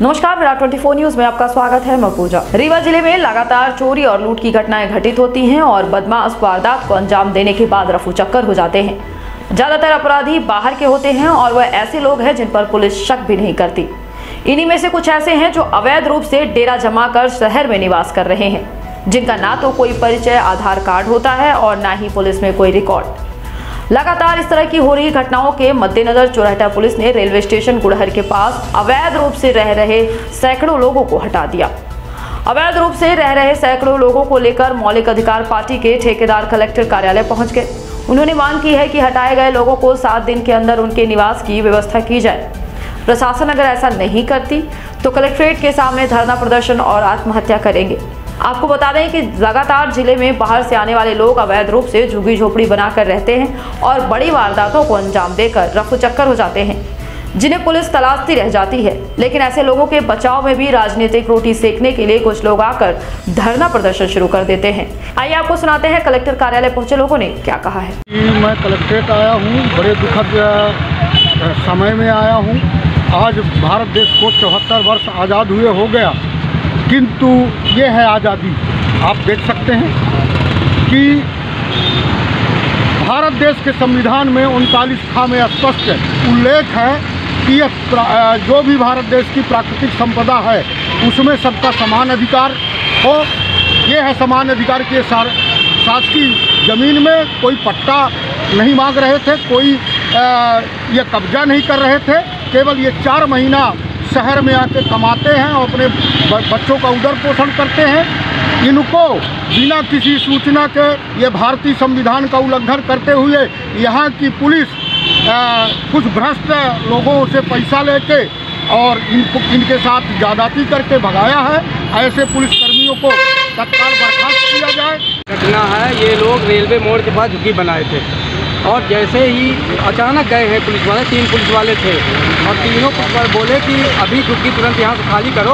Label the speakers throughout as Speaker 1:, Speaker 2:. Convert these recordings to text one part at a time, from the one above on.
Speaker 1: नमस्कार विराट 24 न्यूज़ में आपका स्वागत है। मैं पूजा। रीवा ज़िले में लगातार चोरी और लूट की घटनाएँ घटित होती हैं और बदमाश वारदात को अंजाम देने के बाद रफू चक्कर हो जाते हैं। ज़्यादातर अपराधी बाहर के होते हैं और वह ऐसे लोग हैं जिन पर पुलिस शक भी नहीं करती। इन्हीं में से कुछ ऐसे हैं जो अवैध रूप से डेरा जमा कर शहर में निवास कर रहे हैं। जिनका ना तो कोई परिचय, आधार कार्ड होता है और ना ही पुलिस में कोई रिकॉर्ड। लगातार इस तरह की हो रही घटनाओं के मद्देनजर चोरहटा पुलिस ने रेलवे स्टेशन गुड़हर के पास अवैध रूप से रह रहे सैकड़ों लोगों को हटा दिया। अवैध रूप से रह रहे सैकड़ों लोगों को लेकर मौलिक अधिकार पार्टी के ठेकेदार कलेक्टर कार्यालय पहुँच गए। उन्होंने मांग की है कि हटाए गए लोगों को सात दिन के अंदर उनके निवास की व्यवस्था की जाए। प्रशासन अगर ऐसा नहीं करती तो कलेक्ट्रेट के सामने धरना प्रदर्शन और आत्महत्या करेंगे। आपको बता दें कि लगातार ज़िले में बाहर से आने वाले लोग अवैध रूप से झुग्गी झोपड़ी बनाकर रहते हैं और बड़ी वारदातों को अंजाम देकर रफू चक्कर हो जाते हैं, जिन्हें पुलिस तलाशती रह जाती है। लेकिन ऐसे लोगों के बचाव में भी राजनीतिक रोटी सेकने के लिए कुछ लोग आकर धरना प्रदर्शन शुरू कर देते हैं। आइए आपको सुनाते हैं कलेक्टर कार्यालय पहुँचे लोगों ने क्या कहा है।
Speaker 2: मैं कलेक्ट्रेट आया हूँ, बड़े दुखद समय में आया हूँ। आज भारत देश को चौहत्तर वर्ष आज़ाद हुए हो गया। किंतु ये है आज़ादी। आप देख सकते हैं कि भारत देश के संविधान में उनतालीस खा में स्पष्ट उल्लेख है कि जो भी भारत देश की प्राकृतिक संपदा है, उसमें सबका समान अधिकार हो। ये है समान अधिकार के शासकीय ज़मीन में कोई पट्टा नहीं मांग रहे थे, कोई ये कब्जा नहीं कर रहे थे। केवल ये चार महीना शहर में आके कमाते हैं और अपने बच्चों का उदर पोषण करते हैं। इनको बिना किसी सूचना के ये भारतीय संविधान का उल्लंघन करते हुए यहाँ की पुलिस आ, कुछ भ्रष्ट लोगों से पैसा लेके और इनको इनके साथ ज़्यादाती करके भगाया है। ऐसे पुलिसकर्मियों को तत्काल बर्खास्त किया जाए।
Speaker 3: घटना है, ये लोग रेलवे मोड़ के पास झुकी बनाए थे। और जैसे ही अचानक गए हैं पुलिस वाले, तीन पुलिस वाले थे। और तीनों पुलिस वाले बोले कि अभी झुग्गी तुरंत यहाँ से खाली करो,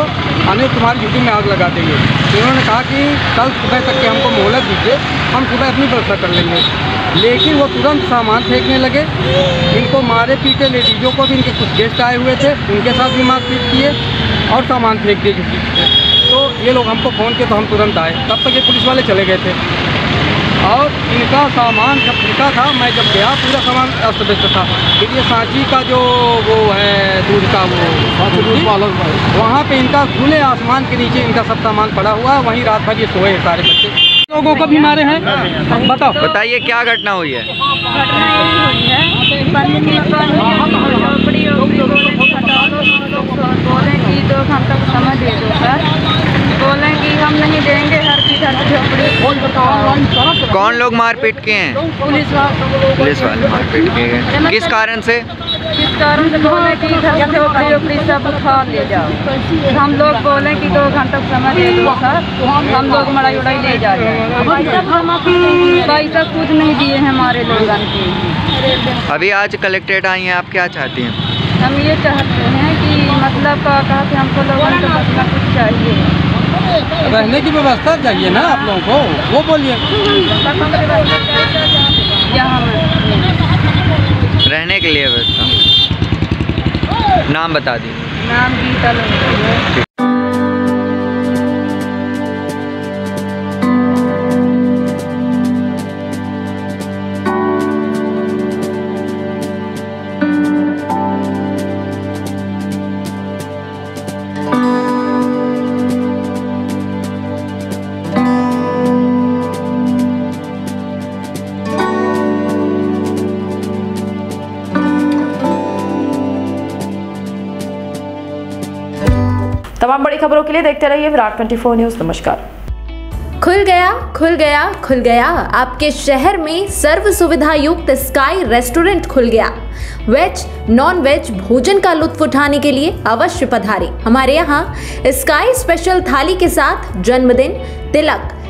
Speaker 3: अनिल तुम्हारी झुग्गी में आग लगा देंगे। उन्होंने कहा कि कल सुबह तक के हमको मोहलत दीजिए, हम सुबह अपनी व्यवस्था कर लेंगे। लेकिन वो तुरंत सामान फेंकने लगे। इनको मारे पीटे लेडीज़ों को भी, इनके कुछ गेस्ट आए हुए थे, उनके साथ भी मारपीट किए और सामान फेंक दिए। झुग्गी तो ये लोग हमको फ़ोन किए तो हम तुरंत आए। तब तक ये पुलिस वाले चले गए थे। और इनका सामान जब फेंका था मैं जब गया पूरा सामान अस्त व्यस्त था। फिर ये सांची का जो वो है दूध का वो वहाँ पे इनका खुले आसमान के नीचे इनका सब सामान पड़ा हुआ है। वहीं रात भर ये सोए हैं सारे बच्चे। लोगों को भी मारे हैं। बताओ।
Speaker 4: बताइए क्या घटना हुई है?
Speaker 5: बोले कि दो घंटा समय दे दो सर बोले कि हम नहीं देंगे हर झोपड़ी
Speaker 4: कौन लोग मारपीट के हैं?
Speaker 5: पुलिस वाले।
Speaker 4: पुलिस वाले मारपीट के हैं। किस कारण से?
Speaker 5: किस कारण से बोले कि घर से झोपड़ी उपड़ी सब उठा ले जाओ। हम लोग बोले कि दो घंटा समय दे दो सर। हम लोग मड़ाई उड़ाई ले जा रहे हैं। पैसा कुछ नहीं दिए हैं हमारे लोग
Speaker 4: अभी आज कलेक्ट्रेट आई हैं आप क्या चाहती हैं?
Speaker 5: हम ये चाहते हैं कि मतलब कहा कि हमको लोगों को कुछ चाहिए।
Speaker 3: रहने की व्यवस्था चाहिए ना आप लोगों को? वो बोलिए।
Speaker 4: रहने के लिए व्यवस्था। नाम बता दीजिए।
Speaker 5: नाम गीता
Speaker 1: तमाम बड़ी खबरों के लिए देखते रहिए विराट 24 न्यूज़, नमस्कार।
Speaker 6: खुल गया खुल गया खुल गया। आपके शहर में सर्व सुविधा युक्त स्काई रेस्टोरेंट खुल गया। वेज नॉन वेज भोजन का लुत्फ उठाने के लिए अवश्य पधारे। हमारे यहाँ स्काई स्पेशल थाली के साथ जन्मदिन, तिलक।